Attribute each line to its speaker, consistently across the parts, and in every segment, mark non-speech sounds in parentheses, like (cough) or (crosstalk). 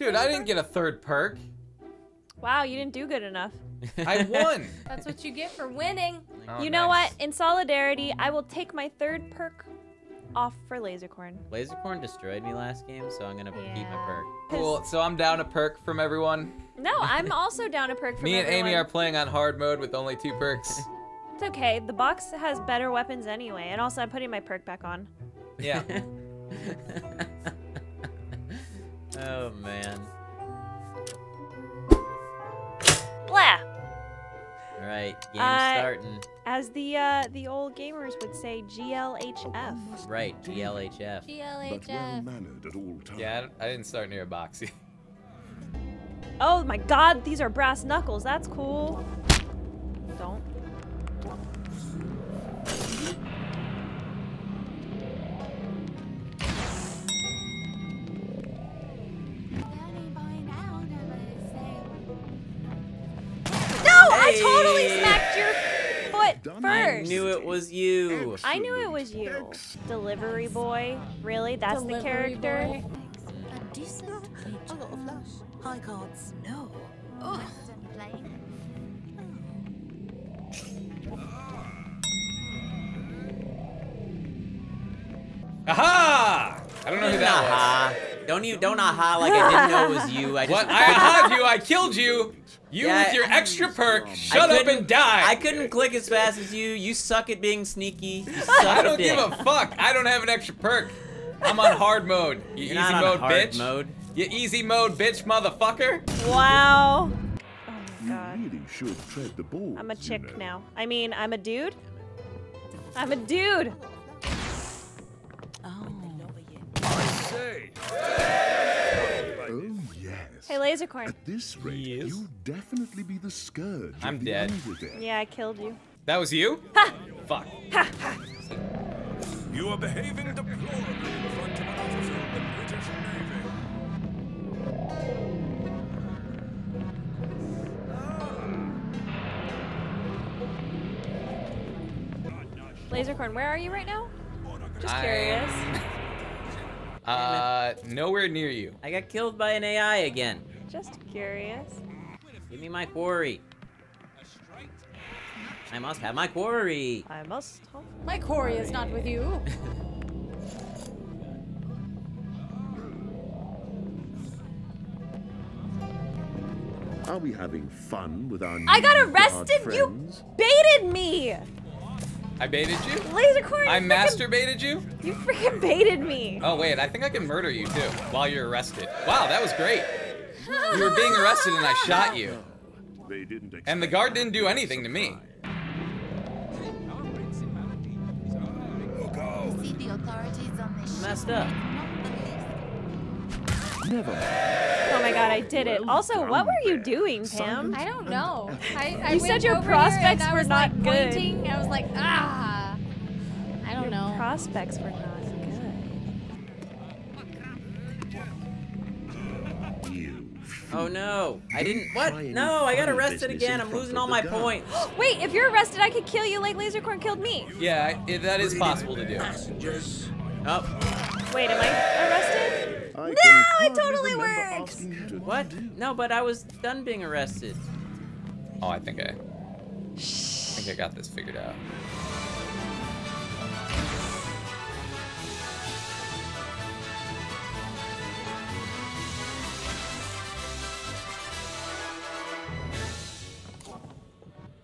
Speaker 1: Dude, I didn't get a third perk.
Speaker 2: Wow, you didn't do good enough. (laughs)
Speaker 1: I won. (laughs)
Speaker 3: That's what you get for winning.
Speaker 1: Oh,
Speaker 2: you know
Speaker 1: nice.
Speaker 2: what? In solidarity, I will take my third perk off for Lasercorn.
Speaker 4: Lasercorn destroyed me last game, so I'm gonna keep my perk.
Speaker 1: Cool. So I'm down a perk from everyone.
Speaker 2: No, I'm (laughs) also down a perk for
Speaker 1: Me and
Speaker 2: Amie
Speaker 1: are playing on hard mode with only two perks.
Speaker 2: It's okay. The box has better weapons anyway, and also I'm putting my perk back on.
Speaker 1: Yeah.
Speaker 4: Oh man.
Speaker 2: Blah!
Speaker 4: All right, game's
Speaker 2: Uh,
Speaker 4: starting.
Speaker 2: As the uh, the old gamers would say, GLHF.
Speaker 4: Right, GLHF.
Speaker 5: But well mannered at all times.
Speaker 1: yeah, I I didn't start near a boxy. (laughs)
Speaker 2: Oh my God, these are brass knuckles. That's cool. Don't. First.
Speaker 4: I knew it was you.
Speaker 2: I knew it was you.
Speaker 5: Excellent.
Speaker 2: Delivery boy. Really? That's the character?
Speaker 3: boy.
Speaker 6: A decent I got a flash. High cards. No. Oh.
Speaker 1: Aha! I don't know who that
Speaker 4: aha. Don't you don't aha like I didn't know it was you. I (laughs) just
Speaker 1: What? I ahaed (laughs) you. I killed you. You
Speaker 4: Yeah,
Speaker 1: with your
Speaker 4: I-
Speaker 1: extra perk.
Speaker 4: I
Speaker 1: Shut up and die.
Speaker 4: I couldn't click as fast as you. You suck at being sneaky. You (laughs) suck
Speaker 1: I
Speaker 4: a
Speaker 1: don't give a fuck. I don't have an extra perk. I'm on hard mode. You
Speaker 4: You're
Speaker 1: easy
Speaker 4: not on
Speaker 1: mode,
Speaker 4: hard
Speaker 1: bitch.
Speaker 4: mode.
Speaker 1: You easy mode, bitch, motherfucker.
Speaker 2: Wow. Oh my
Speaker 5: You
Speaker 2: God.
Speaker 5: really should tread the ball.
Speaker 2: I'm a chick now. I mean, I'm a dude. I'm a dude.
Speaker 6: Oh.
Speaker 5: Oh yes.
Speaker 2: Hey, Lasercorn.
Speaker 5: At this rate,
Speaker 1: Yes.
Speaker 5: you'll definitely be the scourge
Speaker 1: I'm
Speaker 5: of the
Speaker 1: dead.
Speaker 5: Underdeck.
Speaker 2: Yeah, I killed you.
Speaker 1: That was you? Fuck.
Speaker 7: You are behaving deplorably in front of an officer of the British Navy.
Speaker 2: Lasercorn, where are you right now? Just
Speaker 1: I-
Speaker 2: curious. (laughs)
Speaker 1: Uh, nowhere near you.
Speaker 4: I got killed by an AI again.
Speaker 2: Just curious.
Speaker 4: Give me my quarry. I must have my quarry.
Speaker 2: I must. have-
Speaker 3: My quarry is not with you. (laughs)
Speaker 5: Are we having fun with our
Speaker 2: I got arrested. You baited me.
Speaker 1: I baited you?
Speaker 2: Lasercorn.
Speaker 1: I masturbated you?
Speaker 2: You freaking baited me.
Speaker 1: Oh, wait, I think I can murder you too while you're arrested. Wow, that was great. You were being arrested and I shot you.
Speaker 5: They didn't
Speaker 1: And the guard didn't do anything to me.
Speaker 6: See the authorities on this
Speaker 4: Messed up.
Speaker 6: not the least.
Speaker 5: Never.
Speaker 2: Oh my god, I did it. Also, what were you doing, Pam?
Speaker 3: I don't know. I, I
Speaker 2: You said your prospects were not
Speaker 3: like,
Speaker 2: good.
Speaker 3: Pointing. I was like, ah. I don't know.
Speaker 2: Prospects were not
Speaker 4: Oh no. I didn't. What? No, I got arrested again. I'm losing all my points.
Speaker 2: Wait, if you're arrested, I could kill you like Lasercorn killed me.
Speaker 1: Yeah, I- that is possible to do. Passengers.
Speaker 4: Oh,
Speaker 2: Wait, am I arrested?
Speaker 5: I
Speaker 2: No, it totally works.
Speaker 5: to
Speaker 4: what? No, but I was done being arrested.
Speaker 1: Oh, I think I, I think I got this figured out.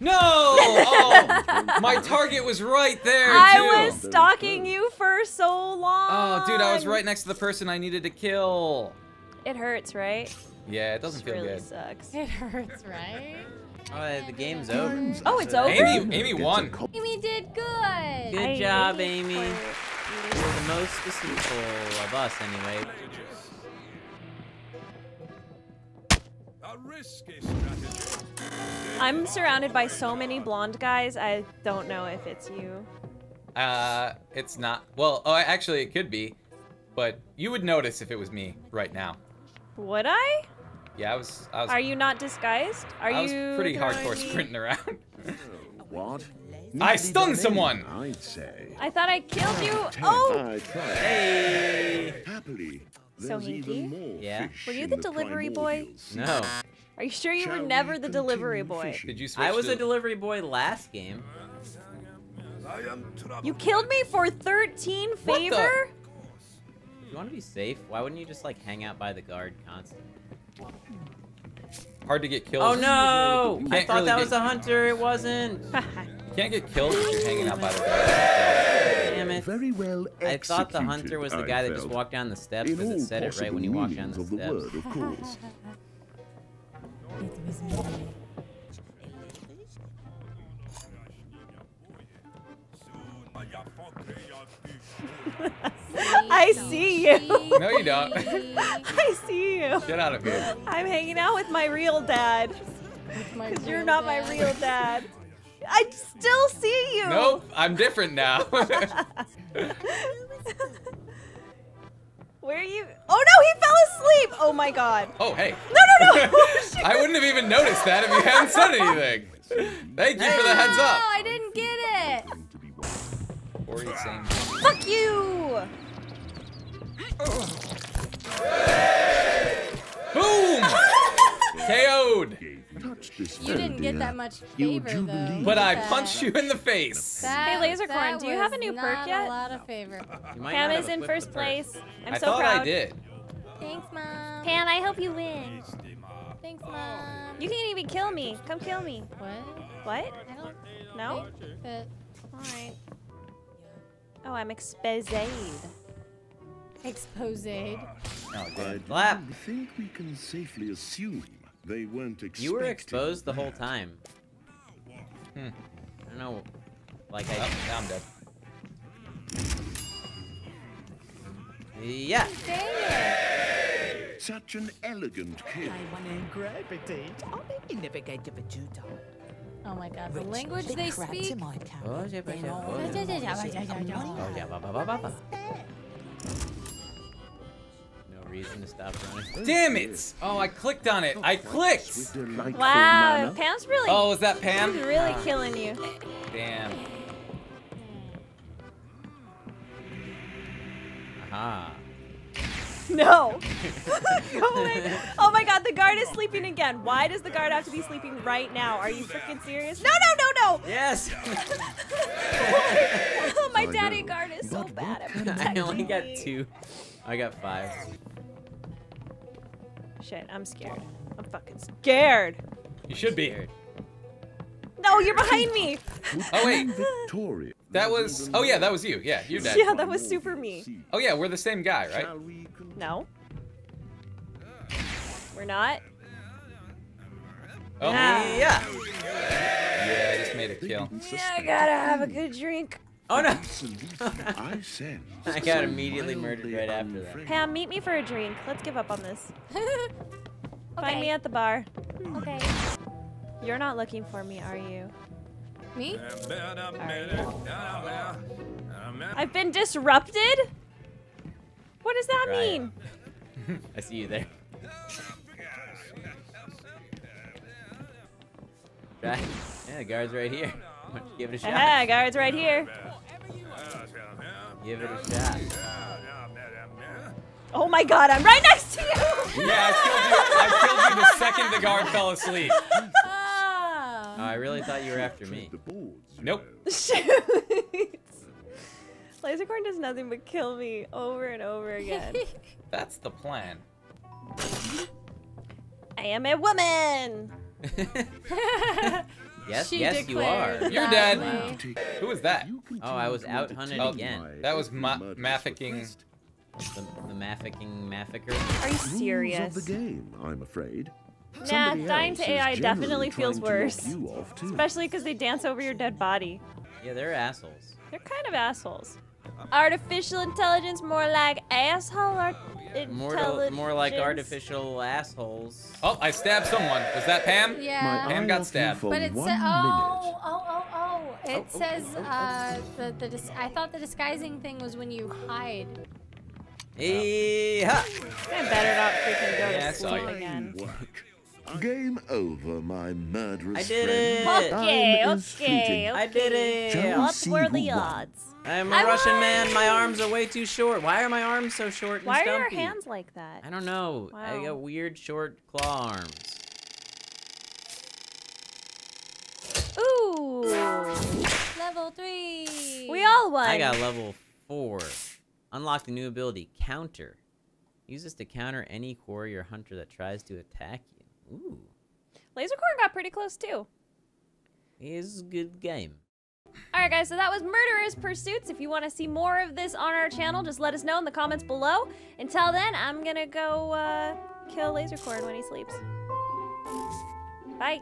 Speaker 1: No! (laughs) Oh, my target was right there too.
Speaker 2: I was stalking you for so long.
Speaker 1: Oh, dude, I was right next to the person I needed to kill.
Speaker 2: It hurts, right?
Speaker 1: Yeah, it doesn't
Speaker 2: It
Speaker 1: feel
Speaker 2: really
Speaker 1: good.
Speaker 2: sucks.
Speaker 3: It hurts, right?
Speaker 4: Oh, the game's over.
Speaker 2: Oh, it's over.
Speaker 5: Amie, Amie
Speaker 1: won.
Speaker 3: Amie did good.
Speaker 4: Good
Speaker 2: I
Speaker 4: job,
Speaker 2: Amie.
Speaker 4: You're the most deceitful of us, anyway.
Speaker 2: I'm surrounded by so many blonde guys. I don't know if it's you.
Speaker 1: Uh, it's not. Well, oh, actually, it could be, but you would notice if it was me right now.
Speaker 2: Would I?
Speaker 1: Yeah, I was. I was.
Speaker 2: Are you not disguised? Are you?
Speaker 1: I was
Speaker 2: you
Speaker 1: pretty hardcore
Speaker 2: me-
Speaker 1: sprinting around. (laughs)
Speaker 5: What?
Speaker 1: I stunned someone.
Speaker 5: I'd say.
Speaker 2: I thought I killed you. Oh.
Speaker 5: I tried.
Speaker 4: Hey!
Speaker 5: Happily,
Speaker 2: So
Speaker 5: even
Speaker 2: hinky.
Speaker 5: more
Speaker 4: Yeah.
Speaker 5: fish
Speaker 2: Were you
Speaker 5: in
Speaker 2: the delivery boy?
Speaker 5: primordial.
Speaker 4: No.
Speaker 2: Are you sure you were never
Speaker 5: we
Speaker 2: the delivery boy?
Speaker 5: fishing?
Speaker 1: Did you switch
Speaker 4: I was
Speaker 1: to...
Speaker 4: a delivery boy last game.
Speaker 7: I am.
Speaker 2: You killed me for 13
Speaker 1: the-
Speaker 2: favor?
Speaker 4: If you want to be safe, why wouldn't you just like hang out by the guard constantly?
Speaker 1: Hard to get killed.
Speaker 4: Oh no! I thought
Speaker 1: really
Speaker 4: that was a hunter. It wasn't. (laughs)
Speaker 1: Can't get killed if you're hanging out by the guard.
Speaker 4: Damn it.
Speaker 5: Very well
Speaker 4: I thought the hunter was the guy that just walked down the steps because it said it right when you walked down the
Speaker 5: meanings of the
Speaker 4: steps. (laughs)
Speaker 5: word, of course.
Speaker 2: I see you.
Speaker 1: No, you don't. (laughs)
Speaker 2: I see you.
Speaker 1: Get out of here.
Speaker 2: I'm hanging out with my real dad. Because you're not my real dad. I still see you.
Speaker 1: Nope, I'm different now. (laughs) (laughs)
Speaker 2: Where are you? Oh no, he fell asleep. Oh my god.
Speaker 1: oh, hey.
Speaker 2: No, no, no. (laughs) Oh.
Speaker 1: I wouldn't have even noticed that if you hadn't said anything. Thank you for the heads up. No.
Speaker 3: I didn't get it.
Speaker 5: To be one.
Speaker 1: Saying-
Speaker 2: Fuck you.
Speaker 1: Boom! (laughs) KO'd.
Speaker 5: Gave Touch this
Speaker 3: You didn't get that much favor though.
Speaker 1: But I
Speaker 3: That-
Speaker 1: punched you in the face.
Speaker 3: That,
Speaker 2: Hey, Lasercorn,
Speaker 3: that
Speaker 2: do you have a
Speaker 3: was
Speaker 2: new perk
Speaker 3: not
Speaker 2: yet?
Speaker 3: A lot of favor.
Speaker 4: You
Speaker 2: Pam is in first place. I'm
Speaker 1: I
Speaker 2: so
Speaker 1: thought
Speaker 2: proud.
Speaker 1: I did.
Speaker 3: Thanks, mom.
Speaker 2: Pam, I hope you win.
Speaker 3: Thanks, oh, mom.
Speaker 2: You can't even kill me. Come kill me.
Speaker 3: What?
Speaker 2: What?
Speaker 3: I don't
Speaker 2: No?
Speaker 3: think that.
Speaker 2: Alright. Oh, I'm exposed.
Speaker 3: Exposed.
Speaker 4: Oh,
Speaker 5: I
Speaker 4: dude.
Speaker 5: do
Speaker 4: Flap.
Speaker 5: think we can safely assume they weren't expecting
Speaker 4: You were exposed the whole time.
Speaker 1: Hmm.
Speaker 4: I don't know. Like
Speaker 1: Oh,
Speaker 4: I.
Speaker 1: now I'm dead.
Speaker 4: Yeah.
Speaker 3: Dang it.
Speaker 5: Such an elegant kill.
Speaker 3: Oh my god, the language they speak.
Speaker 4: Oh, yeah, but yeah, oh,
Speaker 3: Ja,
Speaker 4: yeah.
Speaker 3: ja, ja, ja, ja, ja,
Speaker 4: Oh,
Speaker 3: ja.
Speaker 4: yeah, ba, ba, ba, ba, ba. No reason to stop running.
Speaker 1: Damn it! Oh, I clicked on it. I clicked!
Speaker 2: Wow,
Speaker 5: manner.
Speaker 2: Pam's really,
Speaker 1: Oh, is that Pam?
Speaker 2: she's really
Speaker 1: Ah,
Speaker 2: killing you.
Speaker 1: Damn.
Speaker 4: Aha.
Speaker 2: No. (laughs) Go away. Oh my god, the guard is sleeping again. Why does the guard have to be sleeping right now? Are you freaking serious? No, no, no, no.
Speaker 4: Yes! (laughs)
Speaker 2: my
Speaker 5: I
Speaker 2: daddy guard is so bad at
Speaker 5: what can I
Speaker 2: protecting
Speaker 4: I only got two. I got five.
Speaker 2: Shit, I'm scared. I'm fucking scared.
Speaker 1: You should be.
Speaker 4: Scared.
Speaker 2: No, you're behind me.
Speaker 1: Oh, wait.
Speaker 5: Victoria. (laughs)
Speaker 1: That was. Oh, yeah, that was you. Yeah, you're dead.
Speaker 2: Yeah, that was super me.
Speaker 1: Oh, yeah, we're the same guy, right?
Speaker 5: Shall we continue?
Speaker 2: No. We're not.
Speaker 1: Oh,
Speaker 2: Yeah.
Speaker 4: Yeah.
Speaker 1: yeah, I just made a kill.
Speaker 2: Yeah, I gotta have a good drink.
Speaker 4: Oh no! (laughs)
Speaker 5: I sense.
Speaker 4: I got immediately murdered right after that.
Speaker 2: Pam, meet me for a drink. Let's give up on this. (laughs) Find me at the bar.
Speaker 3: Okay.
Speaker 2: You're not looking for me, are you?
Speaker 3: Me?
Speaker 2: I've been disrupted? What does that
Speaker 4: Try
Speaker 2: mean? (laughs)
Speaker 4: I see you there. Yeah, the guard's right here. Why don't Give it a shot.
Speaker 2: Aha, guard's right here.
Speaker 4: Give it a shot.
Speaker 2: Oh my god, I'm right next to you!
Speaker 1: Yeah, I killed you. I killed you the second the guard fell asleep.
Speaker 4: Oh,
Speaker 3: Ah.
Speaker 4: I really thought you were after me.
Speaker 5: The boards, you
Speaker 1: Nope.
Speaker 5: know.
Speaker 2: Shoot. Lasercorn does nothing but kill me over and over again. (laughs)
Speaker 1: That's the plan.
Speaker 2: I am a woman! (laughs) (laughs)
Speaker 4: yes,
Speaker 3: She
Speaker 4: yes, you are.
Speaker 3: declared
Speaker 1: You're dead.
Speaker 3: way.
Speaker 1: Who was that?
Speaker 4: Oh, I was out-hunted
Speaker 5: entertain
Speaker 4: again.
Speaker 1: That was ma- mafficking-
Speaker 4: The, the mafficking maffecker.
Speaker 2: Are you
Speaker 5: Rules
Speaker 2: serious?
Speaker 5: of the game, I'm afraid.
Speaker 2: Nah, dying to AI definitely feels worse.
Speaker 5: You off too.
Speaker 2: Especially because they dance over your dead body.
Speaker 4: Yeah, they're assholes.
Speaker 2: They're kind of assholes. Artificial intelligence, more like asshole or
Speaker 4: More, more like artificial assholes.
Speaker 1: Oh, I stabbed someone. Was that Pam?
Speaker 5: My
Speaker 3: Yeah.
Speaker 1: Pam got
Speaker 5: off you
Speaker 1: stabbed.
Speaker 5: for
Speaker 3: But it says, oh, oh, oh, oh. It
Speaker 1: Oh, oh,
Speaker 3: says,
Speaker 1: oh, oh,
Speaker 3: uh, the, the, dis- I thought the disguising thing was when you hide.
Speaker 4: Hey, ha!
Speaker 2: I better not freaking go
Speaker 1: Yeah,
Speaker 2: to
Speaker 1: saw
Speaker 2: sleep again.
Speaker 5: Work. Game over, my murderous
Speaker 4: I did
Speaker 5: friend.
Speaker 4: it!
Speaker 2: Okay,
Speaker 5: Time is
Speaker 2: okay,
Speaker 5: fleeting.
Speaker 4: I did it!
Speaker 5: Shall
Speaker 2: What
Speaker 5: see
Speaker 2: were the odds?
Speaker 4: I'm a
Speaker 2: I
Speaker 4: Russian
Speaker 2: won!
Speaker 4: man. My arms are way too short. Why are my arms so short and
Speaker 2: Why are your
Speaker 4: stumpy?
Speaker 2: hands like that?
Speaker 4: I don't know. I got weird short claw arms.
Speaker 2: Ooh.
Speaker 3: Level three.
Speaker 2: We all won.
Speaker 4: I got level four. Unlock the new ability, Counter. Use this to counter any quarry or hunter that tries to attack you. Ooh,
Speaker 2: Lasercorn got pretty close too.
Speaker 4: it's a good game.
Speaker 2: Alright guys, so that was Murderous Pursuits. If you want to see more of this on our channel, just let us know in the comments below. Until then, I'm gonna go uh, kill Lasercorn when he sleeps. Bye.